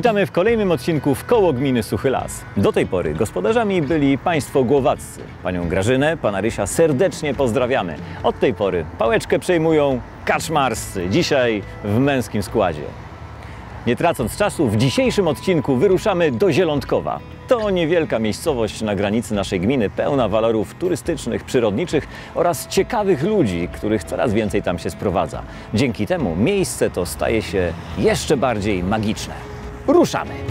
Witamy w kolejnym odcinku w koło gminy Suchy Las. Do tej pory gospodarzami byli państwo głowaccy. Panią Grażynę, pana Rysia serdecznie pozdrawiamy. Od tej pory pałeczkę przejmują kaczmarscy, dzisiaj w męskim składzie. Nie tracąc czasu, w dzisiejszym odcinku wyruszamy do Zielątkowa. To niewielka miejscowość na granicy naszej gminy, pełna walorów turystycznych, przyrodniczych oraz ciekawych ludzi, których coraz więcej tam się sprowadza. Dzięki temu miejsce to staje się jeszcze bardziej magiczne. Ruszamy!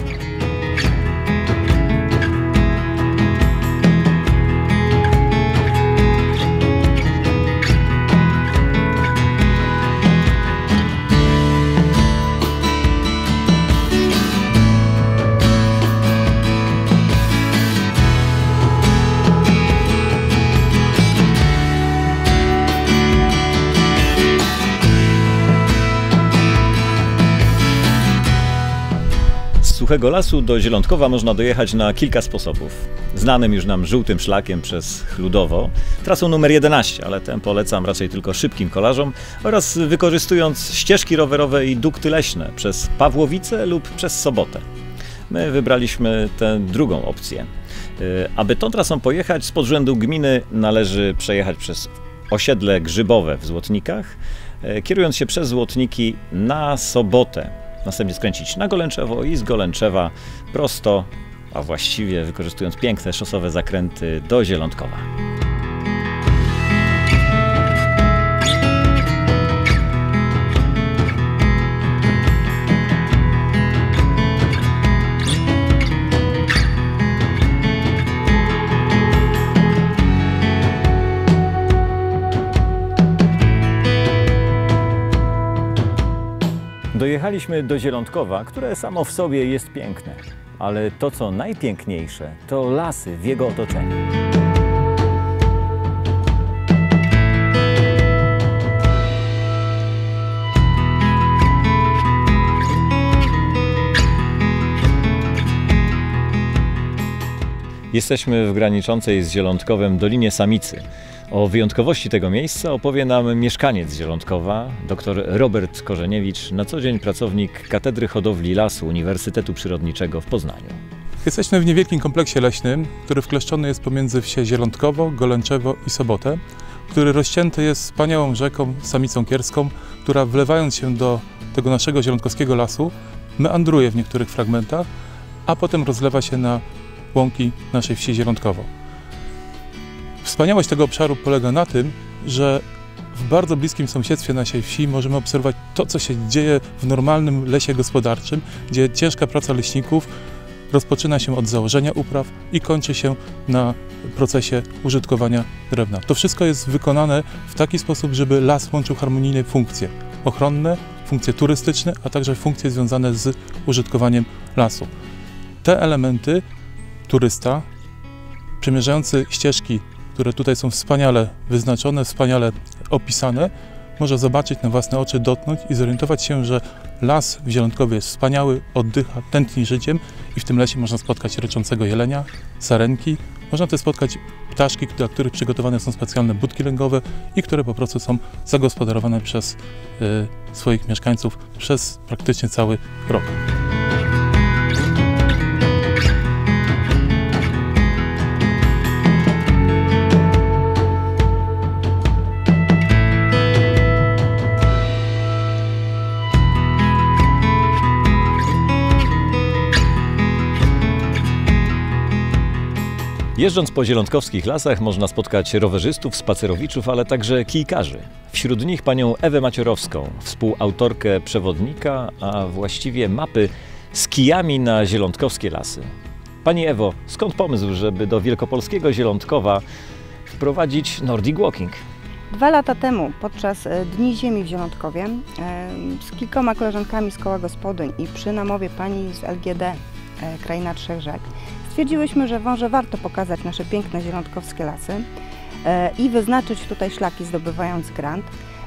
Suchego Lasu do Zielątkowa można dojechać na kilka sposobów. Znanym już nam żółtym szlakiem przez Chludowo, trasą numer 11, ale tę polecam raczej tylko szybkim kolarzom, oraz wykorzystując ścieżki rowerowe i dukty leśne przez Pawłowice lub przez Sobotę. My wybraliśmy tę drugą opcję. Y, Aby tą trasą pojechać, z podrzędu gminy należy przejechać przez osiedle Grzybowe w Złotnikach, y, kierując się przez Złotniki na Sobotę. Następnie skręcić na Golęczewo i z Golęczewa prosto, a właściwie wykorzystując piękne szosowe zakręty do Zielątkowa. Dojechaliśmy do Zielątkowa, które samo w sobie jest piękne. Ale to, co najpiękniejsze, to lasy w jego otoczeniu. Jesteśmy w graniczącej z Zielątkowem Dolinie Samicy. O wyjątkowości tego miejsca opowie nam mieszkaniec Zielątkowa, dr Robert Korzeniewicz, na co dzień pracownik Katedry Hodowli Lasu Uniwersytetu Przyrodniczego w Poznaniu. Jesteśmy w niewielkim kompleksie leśnym, który wkleszczony jest pomiędzy wsie Zielątkowo, Golęczewo i Sobotę, który rozcięty jest wspaniałą rzeką Samicą Kierską, która wlewając się do tego naszego zielątkowskiego lasu, meandruje w niektórych fragmentach, a potem rozlewa się na łąki naszej wsi Zielątkowo. Wspaniałość tego obszaru polega na tym, że w bardzo bliskim sąsiedztwie naszej wsi możemy obserwować to, co się dzieje w normalnym lesie gospodarczym, gdzie ciężka praca leśników rozpoczyna się od założenia upraw i kończy się na procesie użytkowania drewna. To wszystko jest wykonane w taki sposób, żeby las łączył harmonijne funkcje ochronne, funkcje turystyczne, a także funkcje związane z użytkowaniem lasu. Te elementy turysta przemierzający ścieżki, które tutaj są wspaniale wyznaczone, wspaniale opisane, może zobaczyć na własne oczy, dotknąć i zorientować się, że las w Zielątkowie jest wspaniały, oddycha, tętni życiem i w tym lesie można spotkać ryczącego jelenia, sarenki. Można też spotkać ptaszki, dla których przygotowane są specjalne budki lęgowe i które po prostu są zagospodarowane przez y, swoich mieszkańców przez praktycznie cały rok. Jeżdżąc po zielątkowskich lasach można spotkać rowerzystów, spacerowiczów, ale także kijkarzy. Wśród nich panią Ewę Maciorowską, współautorkę przewodnika, a właściwie mapy z kijami na zielątkowskie lasy. Pani Ewo, skąd pomysł, żeby do wielkopolskiego Zielątkowa wprowadzić Nordic Walking? Dwa lata temu, podczas e, Dni Ziemi w Zielątkowie, e, z kilkoma koleżankami z koła gospodyń i przy namowie pani z LGD, Kraina Trzech Rzek, stwierdziłyśmy, że może warto pokazać nasze piękne zielątkowskie lasy e, i wyznaczyć tutaj szlaki zdobywając grant.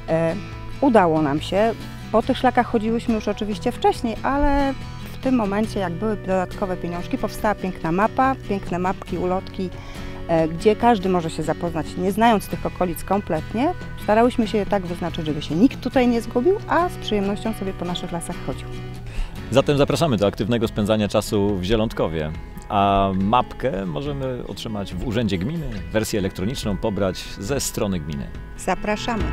E, Udało nam się. Po tych szlakach chodziłyśmy już oczywiście wcześniej, ale w tym momencie, jak były dodatkowe pieniążki, powstała piękna mapa, piękne mapki, ulotki, e, gdzie każdy może się zapoznać, nie znając tych okolic kompletnie. Starałyśmy się je tak wyznaczyć, żeby się nikt tutaj nie zgubił, a z przyjemnością sobie po naszych lasach chodził. Zatem zapraszamy do aktywnego spędzania czasu w Zielątkowie. A mapkę możemy otrzymać w Urzędzie Gminy, wersję elektroniczną pobrać ze strony gminy. Zapraszamy.